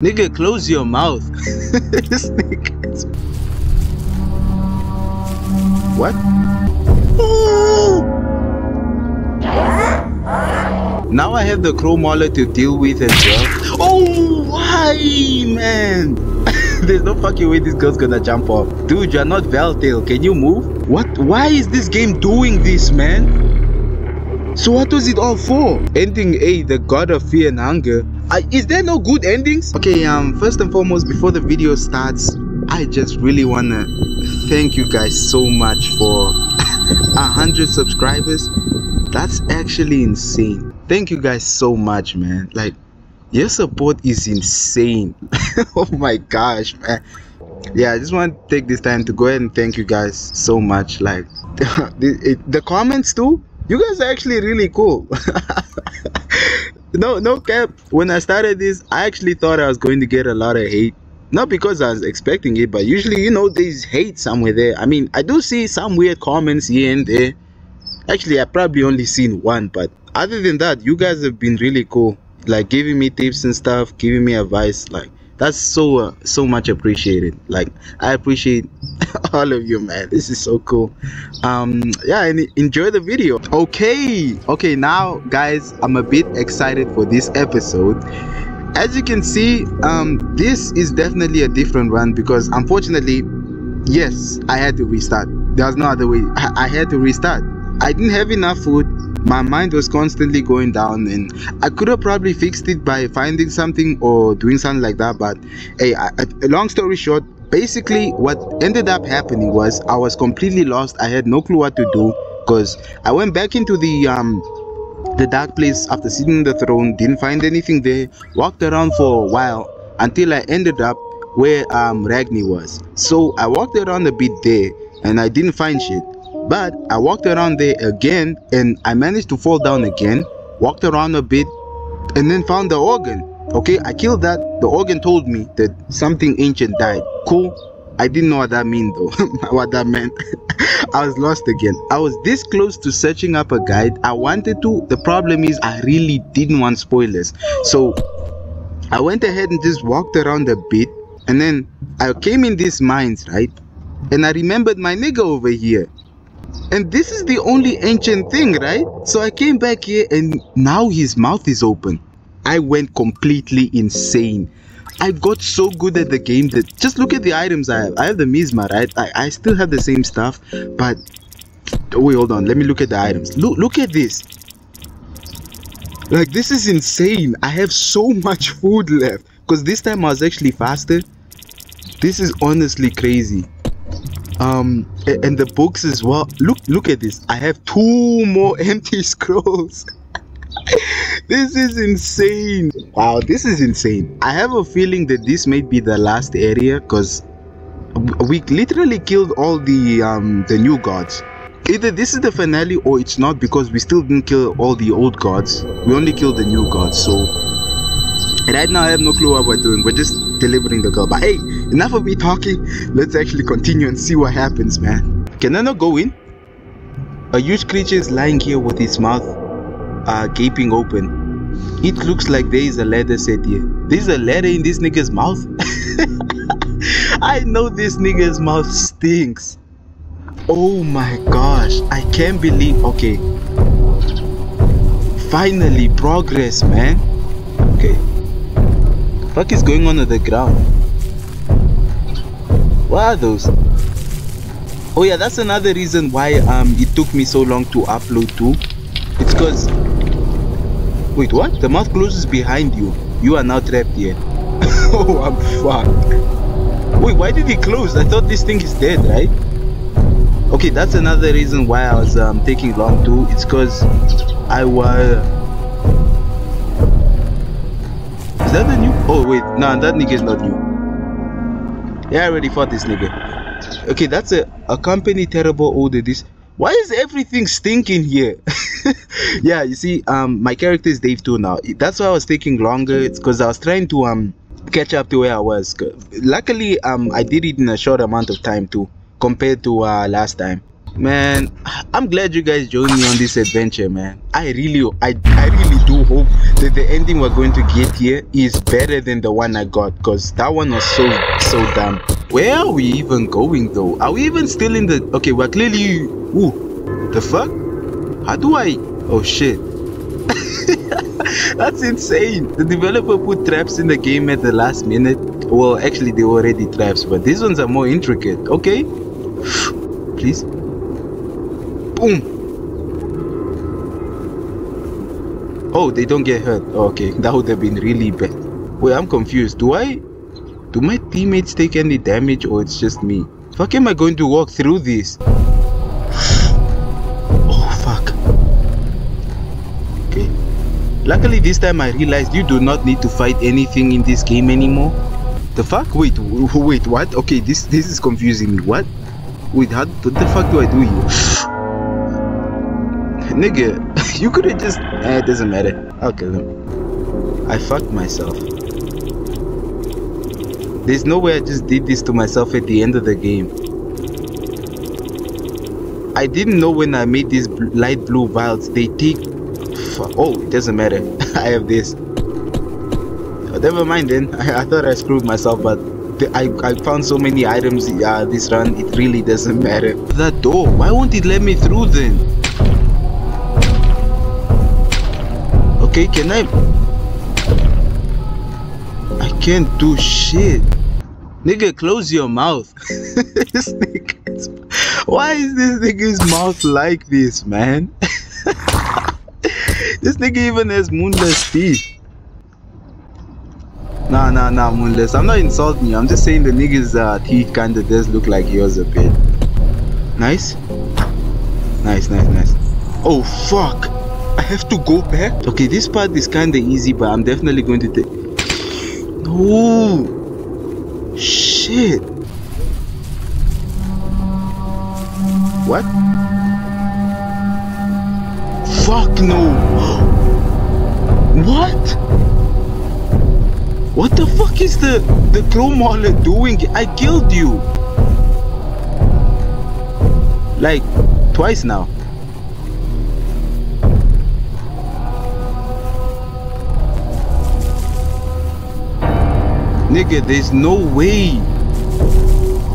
Nigga, close your mouth. this nigga. What? Ooh! Now I have the crow mauler to deal with as well. Oh, why, man? There's no fucking way this girl's gonna jump off. Dude, you're not Valtail. Can you move? What? Why is this game doing this, man? So what was it all for? Ending A, the god of fear and hunger. Uh, is there no good endings? Okay, um, first and foremost, before the video starts, I just really wanna thank you guys so much for a hundred subscribers. That's actually insane. Thank you guys so much, man. Like, your support is insane. oh my gosh, man. Yeah, I just want to take this time to go ahead and thank you guys so much. Like, the, the comments too you guys are actually really cool no no cap. When i started this i actually thought i was going to get a lot of hate. Not because i was expecting it but usually you know there's hate somewhere there. I mean i do see some weird comments here and there. Actually i probably only seen one but other than that you guys have been really cool. Like giving me tips and stuff giving me advice like that's so uh, so much appreciated. Like i appreciate all of you man. This is so cool. Um yeah and enjoy the video. Okay. Okay now guys i'm a bit excited for this episode. As you can see um this is definitely a different run because unfortunately yes i had to restart. There's no other way. I, I had to restart. I didn't have enough food my mind was constantly going down and i could have probably fixed it by finding something or doing something like that but hey a long story short basically what ended up happening was i was completely lost. I had no clue what to do because i went back into the um the dark place after sitting on the throne didn't find anything there walked around for a while until i ended up where um ragni was. So i walked around a bit there and i didn't find shit but I walked around there again and I managed to fall down again, walked around a bit, and then found the organ. Okay, I killed that. The organ told me that something ancient died. Cool. I didn't know what that mean though, what that meant. I was lost again. I was this close to searching up a guide. I wanted to. The problem is I really didn't want spoilers. So I went ahead and just walked around a bit and then I came in these mines, right? And I remembered my nigga over here and this is the only ancient thing right? So i came back here and now his mouth is open. I went completely insane. I got so good at the game that just look at the items. I have i have the misma right? I, I still have the same stuff but wait hold on. Let me look at the items. Look look at this. Like this is insane. I have so much food left. Because this time i was actually faster. This is honestly crazy um and the books as well. Look look at this. I have two more empty scrolls. This is insane. Wow this is insane. I have a feeling that this may be the last area because we literally killed all the um the new gods. Either this is the finale or it's not because we still didn't kill all the old gods. We only killed the new gods so right now i have no clue what we're doing. We're just delivering the girl. But hey enough of me talking. Let's actually continue and see what happens man. Can i not go in? A huge creature is lying here with its mouth uh, gaping open. It looks like there is a ladder set here. There's a ladder in this nigga's mouth? I know this nigga's mouth stinks. Oh my gosh. I can't believe okay. Finally progress man. Okay fuck is going on at the ground? What are those? Oh yeah that's another reason why um it took me so long to upload too it's because wait what? The mouth closes behind you. You are now trapped here oh i'm fucked. Wait why did it close? I thought this thing is dead right? Okay that's another reason why i was um taking long too it's because i was is that the new? Oh wait. Nah that nigga is not new. Yeah i already fought this nigga. Okay that's a a company terrible order this. Why is everything stinking here? Yeah you see um my character is dave 2 now. That's why i was taking longer. It's because i was trying to um catch up to where i was. Luckily um i did it in a short amount of time too compared to uh last time. Man i'm glad you guys joined me on this adventure man. I really i i really hope that the ending we're going to get here is better than the one I got because that one was so so dumb. Where are we even going though? Are we even still in the okay we're clearly ooh the fuck? How do I oh shit That's insane. The developer put traps in the game at the last minute. Well, actually, they were already traps, but these ones are more intricate. Okay. Please. Boom. Oh, they don't get hurt. Okay, that would have been really bad. Wait, I'm confused. Do I... Do my teammates take any damage or it's just me? Fuck am I going to walk through this? Oh fuck. Okay. Luckily this time I realized you do not need to fight anything in this game anymore. The fuck? Wait, wait, what? Okay, this this is confusing me. What? Wait, how what the fuck do I do here? Nigga, you could have just eh, it doesn't matter. I'll kill him. I fucked myself. There's no way I just did this to myself at the end of the game. I didn't know when I made these light blue vials, they take Oh, it doesn't matter. I have this. Oh, never mind then. I, I, thought I screwed myself, but I, I found so many items uh, this run, it really doesn't matter. That door, why won't it let me through then? Okay, can I... I can't do shit. Nigga, close your mouth. this nigga's... Why is this nigga's mouth like this, man? This nigga even has moonless teeth. Nah, nah, nah, moonless. I'm not insulting you. I'm just saying the nigga's uh, teeth kinda does look like yours a bit. Nice. Nice, nice, nice. Oh, fuck. I have to go back? Okay, this part is kinda easy, but I'm definitely going to take... No. Shit. What? Fuck no. What? What the fuck is the the crow mauler doing? I killed you. Like twice now. Nigga, there's no way.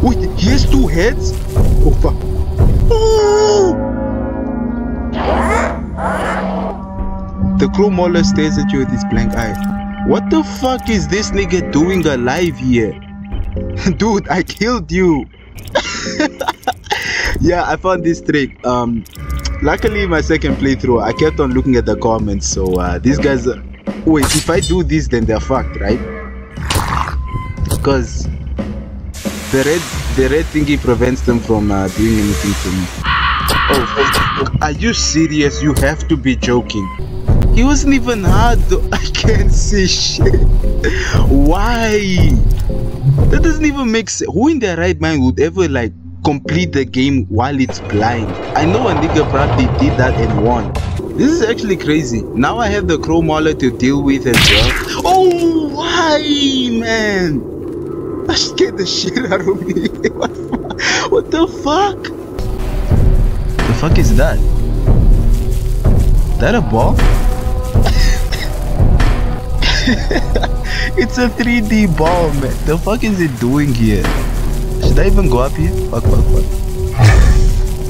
Wait, he has two heads? Oh fuck. The crow mauler stares at you with his blank eye. What the fuck is this nigga doing alive here? Dude, I killed you. yeah, I found this trick. Um, luckily my second playthrough, I kept on looking at the comments. So uh, these guys, uh, wait, if I do this, then they're fucked, right? Because the red, the red thingy prevents them from uh, doing anything to me. Oh, are you serious? You have to be joking. He wasn't even hard though. I can't see shit. Why? That doesn't even make sense. Who in their right mind would ever like complete the game while it's blind? I know a nigga probably did that and won. This is actually crazy. Now I have the crow mauler to deal with as well. Oh, why, man? I scared the shit out of me. what the fuck? The fuck is that? That a ball? it's a 3D ball, man. The fuck is it doing here? Should I even go up here? Fuck, fuck, fuck.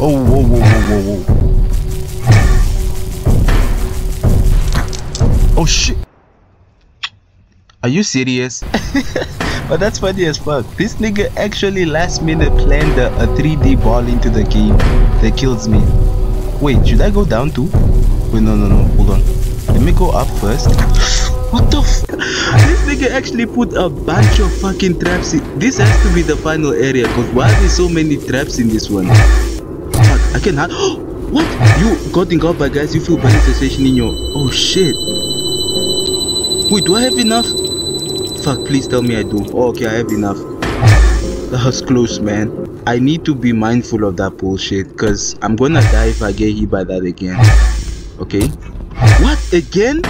Oh, whoa, whoa, whoa, whoa, whoa. Oh, shit. Are you serious? but that's funny as fuck. This nigga actually last minute planned a, a 3D ball into the game that kills me. Wait, should I go down too? Wait, no, no, no. Hold on. Let me go up first. What the f- This nigga actually put a bunch of fucking traps in- This has to be the final area, cause why are there so many traps in this one? Fuck, I can have- What? You got engulfed by guys, you feel burning sensation in your- Oh shit. Wait, do I have enough? Fuck, please tell me I do. Oh, okay, I have enough. That was close, man. I need to be mindful of that bullshit, cause I'm gonna die if I get hit by that again. Okay? What? Again?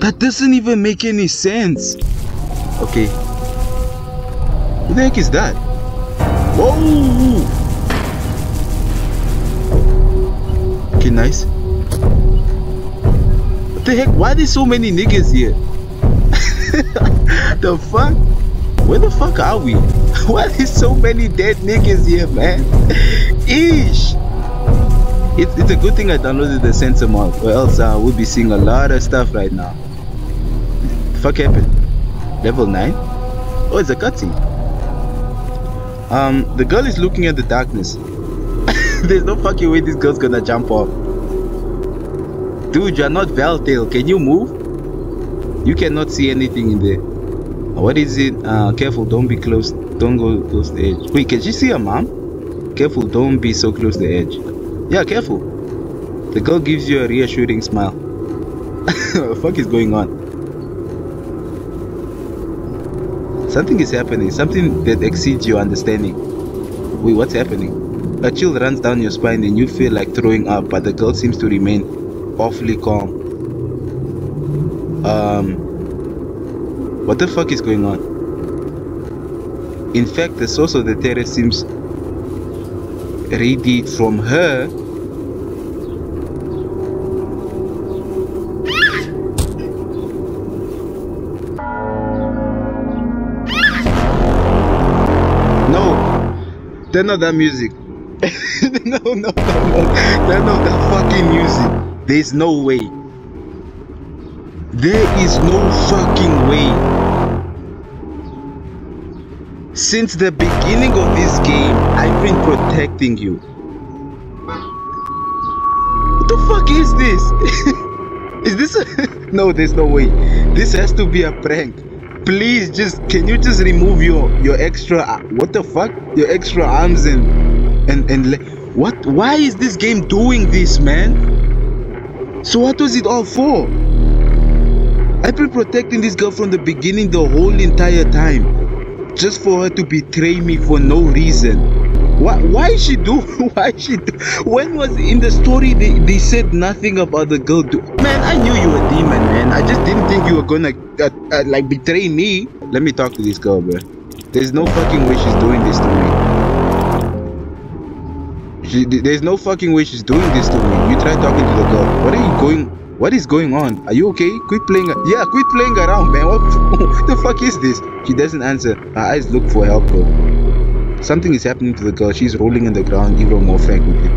That doesn't even make any sense. Okay. Who the heck is that? Whoa! Okay, nice. What the heck? Why are there so many niggas here? the fuck? Where the fuck are we? Why there so many dead niggas here, man? Ish. It's, it's a good thing I downloaded the censor mod, or else uh, we'll be seeing a lot of stuff right now. Fuck happened? Level 9? Oh, it's a cutscene. Um, the girl is looking at the darkness. There's no fucking way this girl's gonna jump off. Dude, you're not Valtail. Can you move? You cannot see anything in there. What is it? Uh, careful, don't be close. Don't go close the edge. Wait, can you see her mom? Careful, don't be so close the edge. Yeah, careful. The girl gives you a reassuring smile. what the fuck is going on? Something is happening. Something that exceeds your understanding. Wait, what's happening? A chill runs down your spine and you feel like throwing up, but the girl seems to remain awfully calm. Um, what the fuck is going on? In fact, the source of the terror seems radiate from her No, turn off that music. no, no, no, no, turn off that fucking music. There's no way. There is no fucking way. Since the beginning of this game, I've been protecting you. What the fuck is this? is this a... no, there's no way. This has to be a prank. Please, just can you just remove your your extra uh, what the fuck? Your extra arms and and and what? Why is this game doing this, man? So what was it all for? I've been protecting this girl from the beginning, the whole entire time, just for her to betray me for no reason. Why, why is she do? Why she do? When was in the story they, they said nothing about the girl do? Man, I knew you were a demon, man. I just didn't think you were gonna uh, uh, like betray me. Let me talk to this girl, bro. There's no fucking way she's doing this to me. She, there's no fucking way she's doing this to me. You try talking to the girl. What are you going? What is going on? Are you okay? Quit playing. Yeah, quit playing around, man. What the fuck is this? She doesn't answer. Her eyes look for help. Something is happening to the girl. She's rolling in the ground even more frantically.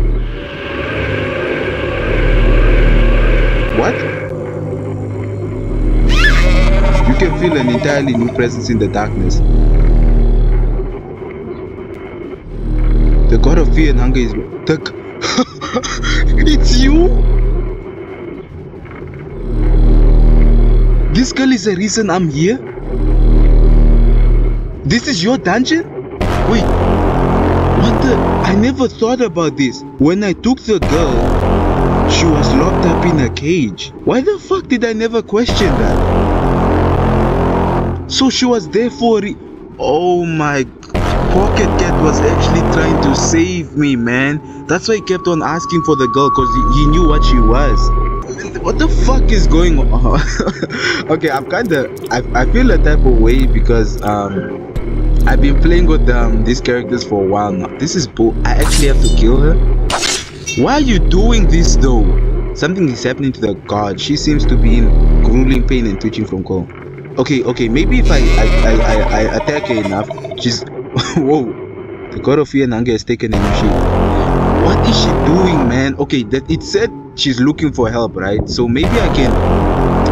What? You can feel an entirely new presence in the darkness. The god of fear and hunger is the It's you? This girl is the reason I'm here? This is your dungeon? Wait, what the? I never thought about this. When I took the girl, she was locked up in a cage. Why the fuck did I never question that? So she was there for Oh my Pocket Cat was actually trying to save me, man. That's why he kept on asking for the girl because he, he knew what she was. What the fuck is going on? okay, I'm kinda I, I feel a type of way because um I've been playing with um, these characters for a while now. This is bull. I actually have to kill her. Why are you doing this though? Something is happening to the god. She seems to be in grueling pain and twitching from cold. Okay, okay, maybe if I I, I, I, I attack her enough, she's whoa. The god of fear and hunger has taken new shape. What is she doing, man? Okay, that it said she's looking for help, right? So maybe I can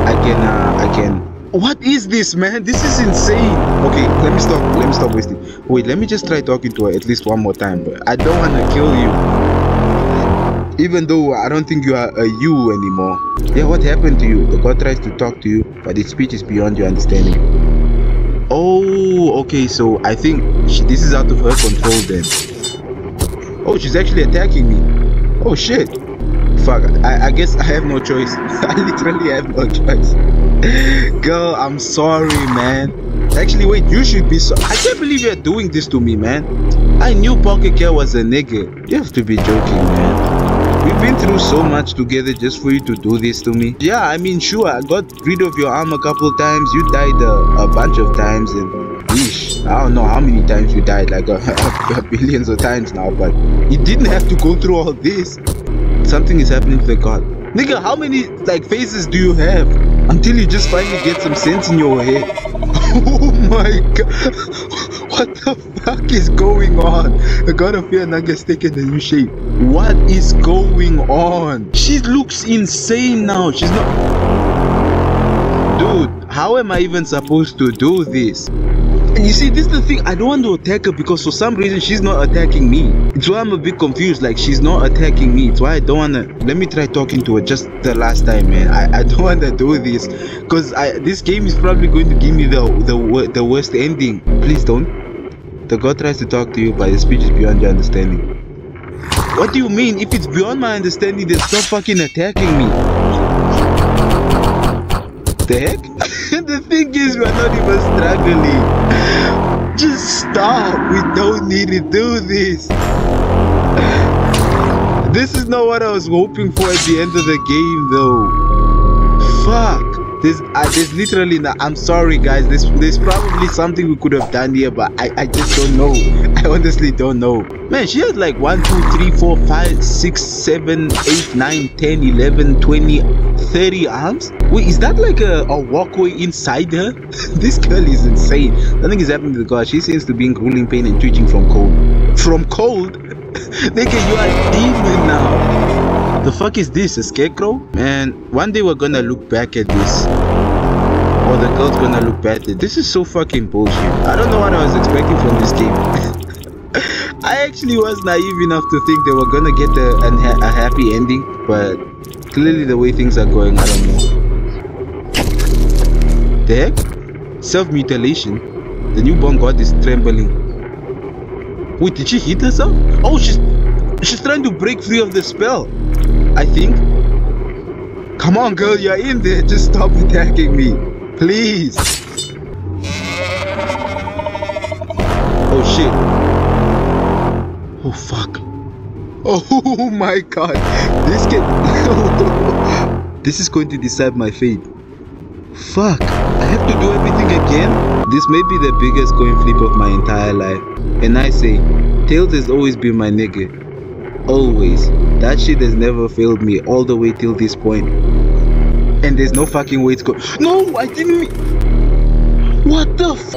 I can uh, I can what is this, man? This is insane. Okay, let me stop. Let me stop wasting. Wait, let me just try talking to her at least one more time. But I don't want to kill you. Even though I don't think you are a you anymore. Yeah, what happened to you? The god tries to talk to you, but its speech is beyond your understanding. Oh, okay. So I think she, this is out of her control then. Oh, she's actually attacking me. Oh shit fuck. I, I guess I have no choice. I literally have no choice. Girl I'm sorry man. Actually wait you should be so I can't believe you're doing this to me man. I knew Pocketcat was a nigga. You have to be joking man. We've been through so much together just for you to do this to me. Yeah, I mean, sure, I got rid of your arm a couple times. You died a, a bunch of times, and Eesh, I don't know how many times you died, like a, billions of times now, but you didn't have to go through all this. Something is happening to the god. Nigga, how many like phases do you have? Until you just finally get some sense in your head. Oh my god. What the fuck is going on? The God of Fear Nugget's taking a new shape. What is going on? She looks insane now. She's not. Dude, how am I even supposed to do this? And you see, this is the thing. I don't want to attack her because for some reason she's not attacking me. It's why I'm a bit confused. Like she's not attacking me. It's why I don't wanna. Let me try talking to her just the last time, man. I, I don't wanna do this because I this game is probably going to give me the the the worst ending. Please don't. The God tries to talk to you, but his speech is beyond your understanding. What do you mean? If it's beyond my understanding, then stop fucking attacking me. The heck? the thing is, we're not even struggling. Just stop. We don't need to do this. This is not what I was hoping for at the end of the game, though. Fuck. This, uh, there's literally, I'm sorry, guys. There's, there's probably something we could have done here, but I, I just don't know. I honestly don't know. Man, she has like 1, 2, 3, 4, 5, 6, 7, 8, 9, 10, 11, 20, 30 arms? Wait, is that like a, a walkway inside her? this girl is insane. Nothing is happening to the girl. She seems to be in grueling pain and twitching from cold. From cold? Nigga, you are a demon now. The fuck is this? A scarecrow? Man, one day we're gonna look back at this. Or the girl's gonna look it. This is so fucking bullshit. I don't know what I was expecting from this game. I actually was naive enough to think they were gonna get a, a, a happy ending, but clearly the way things are going, I don't know. The heck? Self-mutilation? The newborn god is trembling. Wait, did she hit herself? Oh, she's she's trying to break free of the spell. I think. Come on, girl, you're in there. Just stop attacking me. Please. Oh, shit. Oh, fuck. Oh my god. This can... this is going to decide my fate. Fuck. I have to do everything again? This may be the biggest coin flip of my entire life. And I say, Tails has always been my nigga. Always. That shit has never failed me all the way till this point. And there's no fucking way to go. No, I didn't. What the f?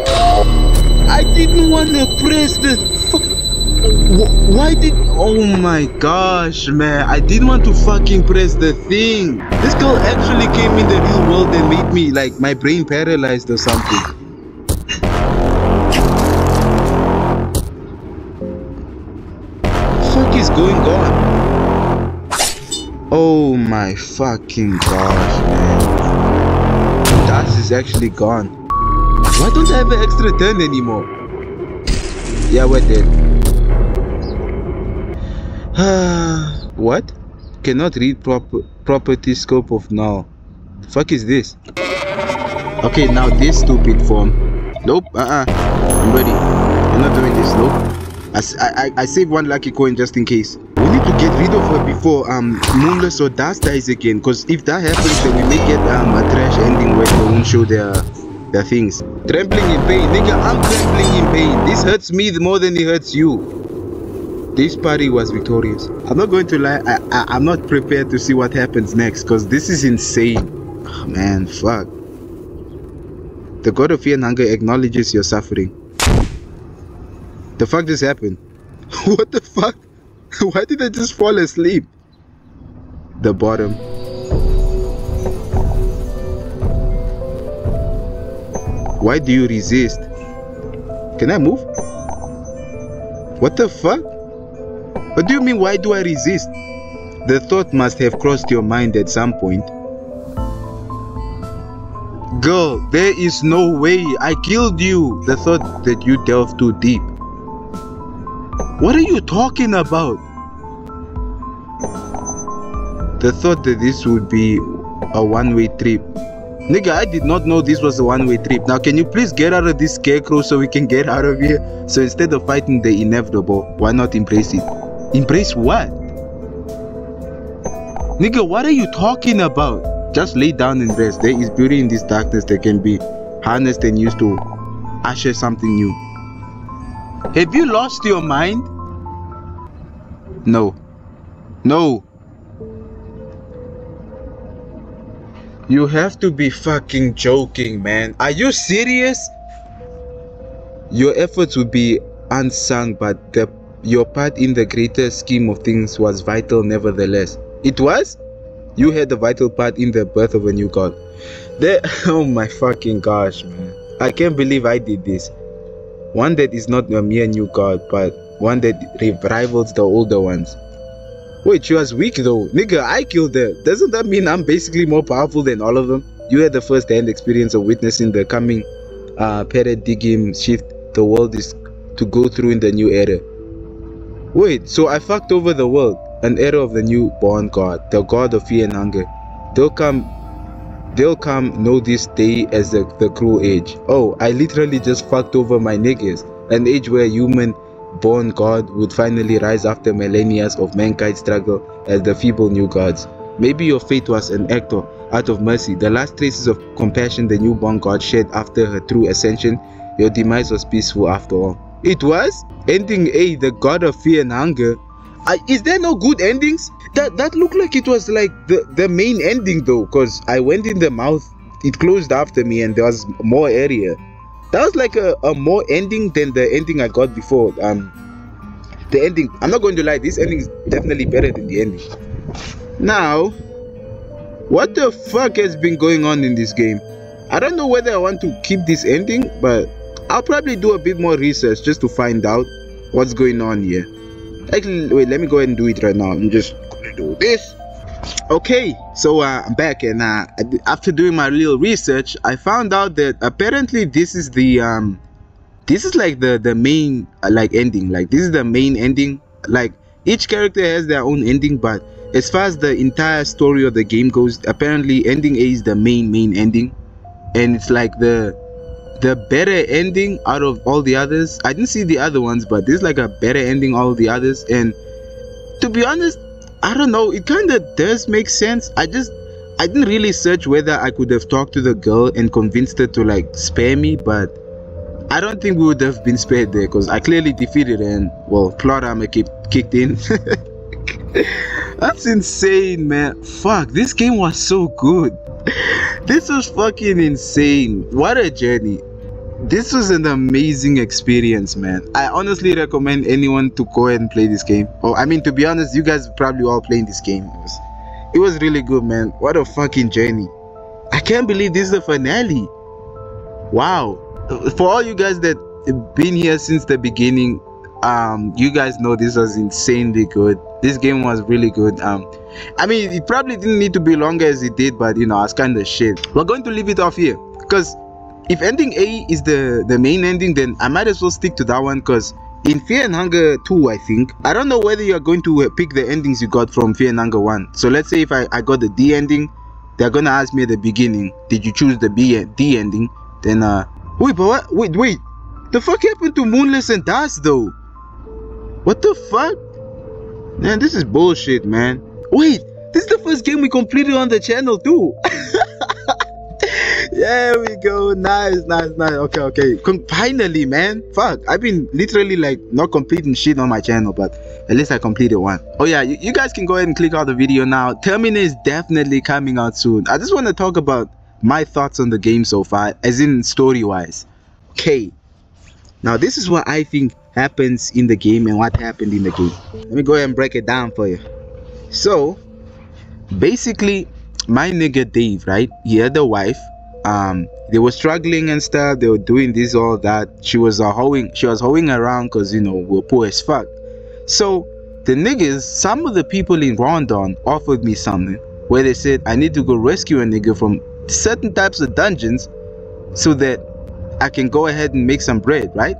I didn't want to press the. Why did. Oh my gosh, man. I didn't want to fucking press the thing. This girl actually came in the real world and made me like my brain paralyzed or something. fuck is going on? Oh my fucking gosh, man. Das is actually gone. Why don't I have an extra turn anymore? Yeah, we're dead. what? Cannot read proper property scope of now. The fuck is this? Okay, now this stupid form. Nope, uh-uh. I'm ready. I'm not doing this, nope. I, I, I saved one lucky coin just in case. We need to get rid of her before um Moonless or Dust dies again. Because if that happens, then we may get um a trash ending where they won't show their their things. Trembling in pain, nigga. I'm trembling in pain. This hurts me more than it hurts you. This party was victorious. I'm not going to lie. I, I I'm not prepared to see what happens next. Because this is insane. Oh, man, fuck. The God of Fear and Hunger acknowledges your suffering. The fuck just happened? what the fuck? Why did I just fall asleep? The bottom. Why do you resist? Can I move? What the fuck? What do you mean why do I resist? The thought must have crossed your mind at some point. Girl, there is no way. I killed you. The thought that you delve too deep. What are you talking about? The thought that this would be a one-way trip. Nigga, I did not know this was a one-way trip. Now, can you please get out of this scarecrow so we can get out of here? So instead of fighting the inevitable, why not embrace it? Embrace what? Nigga, what are you talking about? Just lay down and rest. There is beauty in this darkness that can be harnessed and used to usher something new. Have you lost your mind? No. No. You have to be fucking joking, man. Are you serious? Your efforts will be unsung, but the, your part in the greater scheme of things was vital nevertheless. It was? You had a vital part in the birth of a new god. There, oh my fucking gosh, man. I can't believe I did this. One that is not a mere new god, but one that rivals the older ones. Wait, she was weak though. Nigga, I killed her. Doesn't that mean I'm basically more powerful than all of them? You had the first hand experience of witnessing the coming uh, paradigm shift the world is to go through in the new era. Wait, so I fucked over the world, an era of the newborn God, the God of fear and hunger. They'll come they'll come know this day as the, the cruel age. Oh, I literally just fucked over my niggas, an age where human born God would finally rise after millennia of mankind's struggle as the feeble new gods. Maybe your fate was an actor out of mercy, the last traces of compassion the newborn God shed after her true ascension your demise was peaceful after all. It was? Ending A, the god of fear and hunger. Uh, is there no good endings? That that looked like it was like the, the main ending though, because I went in the mouth, it closed after me and there was more area. That was like a, a more ending than the ending I got before. Um the ending I'm not going to lie, this ending is definitely better than the ending. Now what the fuck has been going on in this game? I don't know whether I want to keep this ending, but I'll probably do a bit more research just to find out what's going on here. Actually, wait, let me go ahead and do it right now. I'm just gonna do this. Okay, so uh, I'm back, and uh, after doing my little research, I found out that apparently this is the um, this is like the the main uh, like ending. Like this is the main ending. Like each character has their own ending, but as far as the entire story of the game goes, apparently ending A is the main main ending, and it's like the the better ending out of all the others. I didn't see the other ones, but this is like a better ending all the others. And to be honest, I don't know. It kind of does make sense. I just I didn't really search whether I could have talked to the girl and convinced her to like spare me, but I don't think we would have been spared there because I clearly defeated and well, plot armor kicked in. That's insane, man. Fuck, this game was so good. this was fucking insane. What a journey this was an amazing experience man. I honestly recommend anyone to go ahead and play this game. Oh i mean to be honest you guys probably all playing this game. It was, it was really good man. What a fucking journey. I can't believe this is the finale. Wow. For all you guys that been here since the beginning um you guys know this was insanely good. This game was really good. Um i mean it probably didn't need to be longer as it did but you know i was kind of shit. We're going to leave it off here because if ending A is the the main ending, then I might as well stick to that one because in Fear and Hunger 2, I think, I don't know whether you're going to pick the endings you got from Fear and Hunger 1. So let's say if I, I got the D ending, they're gonna ask me at the beginning, did you choose the B D ending? Then uh wait, but what wait wait the fuck happened to Moonless and Dust though? What the fuck? Man, this is bullshit, man. Wait, this is the first game we completed on the channel too. there we go. Nice nice nice. Okay okay. Finally man. Fuck. I've been literally like not completing shit on my channel but at least i completed one. Oh yeah. You, you guys can go ahead and click out the video now. Termina is definitely coming out soon. I just want to talk about my thoughts on the game so far as in story wise okay. Now this is what i think happens in the game and what happened in the game. Let me go ahead and break it down for you. So basically my nigga dave right? He had a wife um they were struggling and stuff. They were doing this all that. She was uh, hoeing she was hoeing around because you know we're poor as fuck. So the niggas some of the people in rondon offered me something where they said i need to go rescue a nigga from certain types of dungeons so that i can go ahead and make some bread right?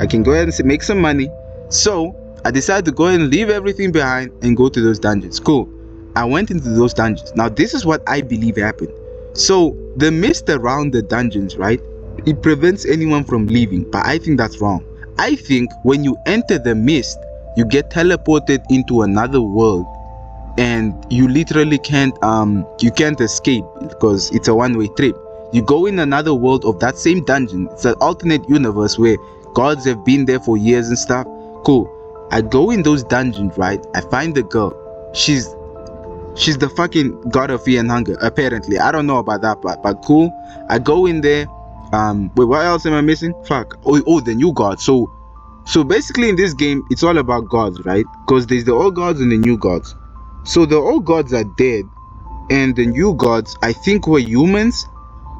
I can go ahead and make some money. So i decided to go ahead and leave everything behind and go to those dungeons. Cool. I went into those dungeons. Now this is what i believe happened so the mist around the dungeons, right? It prevents anyone from leaving, but I think that's wrong. I think when you enter the mist, you get teleported into another world and you literally can't um you can't escape because it's a one-way trip. You go in another world of that same dungeon. It's an alternate universe where gods have been there for years and stuff. Cool. I go in those dungeons, right? I find the girl. She's she's the fucking god of fear and hunger. Apparently, I don't know about that part, but cool. I go in there. Um, wait, what else am I missing? Fuck. Oh, oh, the new god. So, so basically in this game, it's all about gods, right? Because there's the old gods and the new gods. So the old gods are dead, and the new gods, I think, were humans,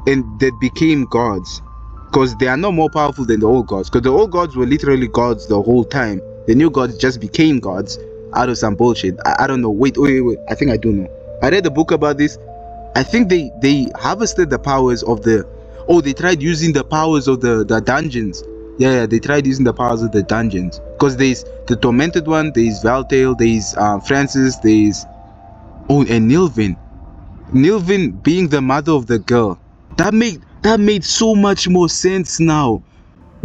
and that became gods. Because they are no more powerful than the old gods. Because the old gods were literally gods the whole time. The new gods just became gods out of some bullshit. I, I don't know. Wait, wait, wait. I think I do know. I read a book about this. I think they they harvested the powers of the. Oh, they tried using the powers of the the dungeons. Yeah, yeah they tried using the powers of the dungeons. Because there's the tormented one. There's Valtail. There's uh, Francis. There's oh, and Nilvin. Nilvin being the mother of the girl. That made that made so much more sense now.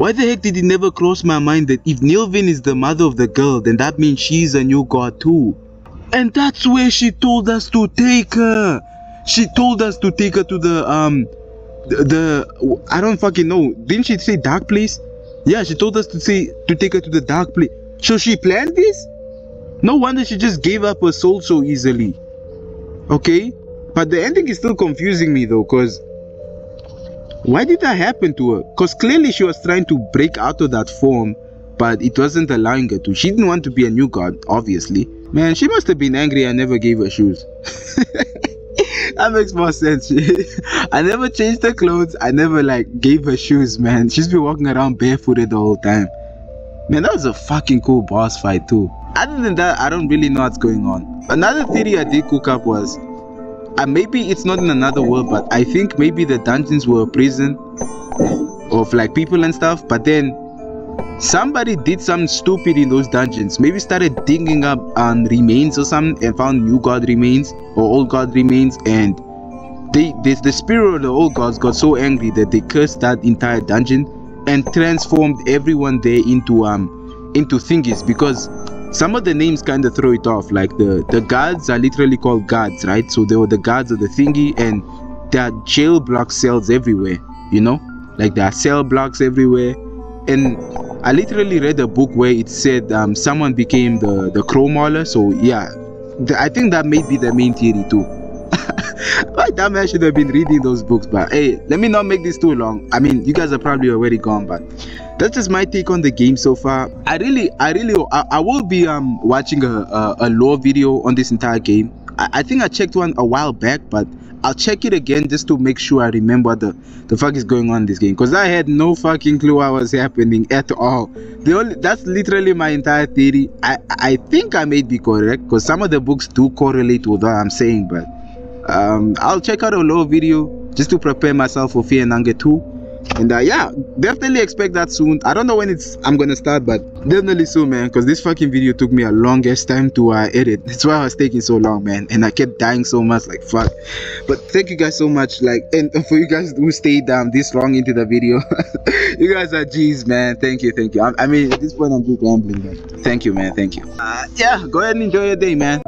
Why the heck did it never cross my mind that if Nilvin is the mother of the girl, then that means she's a new god too? And that's where she told us to take her. She told us to take her to the um the, the I don't fucking know. Didn't she say dark place? Yeah, she told us to say to take her to the dark place. So she planned this? No wonder she just gave up her soul so easily. Okay? But the ending is still confusing me though, cause why did that happen to her? Because clearly she was trying to break out of that form, but it wasn't allowing her to. She didn't want to be a new god, obviously. Man, she must have been angry I never gave her shoes. that makes more sense. I never changed her clothes. I never like gave her shoes, man. She's been walking around barefooted the whole time. Man, that was a fucking cool boss fight too. Other than that, I don't really know what's going on. Another theory I did cook up was uh, maybe it's not in another world, but I think maybe the dungeons were a prison of like people and stuff. But then somebody did something stupid in those dungeons. Maybe started digging up um, remains or something and found new god remains or old god remains and they, they the spirit of the old gods got so angry that they cursed that entire dungeon and transformed everyone there into um into thingies because some of the names kind of throw it off like the the guards are literally called guards right? So they were the guards of the thingy and there are jail block cells everywhere you know? Like there are cell blocks everywhere. And i literally read a book where it said um, someone became the the crow mauler so yeah the, i think that may be the main theory too Why damn I should have been reading those books but hey let me not make this too long i mean you guys are probably already gone but that's just my take on the game so far i really i really i, I will be um watching a, a, a lore video on this entire game I, I think i checked one a while back but I'll check it again just to make sure I remember the the fuck is going on in this game because I had no fucking clue what was happening at all. The only that's literally my entire theory. I I think I may be correct because some of the books do correlate with what I'm saying, but um, I'll check out a lore video just to prepare myself for Fear and Hunger 2 and uh, yeah definitely expect that soon. I don't know when it's i'm gonna start but definitely soon man because this fucking video took me a longest time to uh, edit. That's why i was taking so long man and i kept dying so much like fuck. But thank you guys so much like and for you guys who stayed down this long into the video. You guys are G's man. Thank you thank you. I, I, mean at this point i'm just rambling but thank you man thank you. Uh, yeah go ahead and enjoy your day man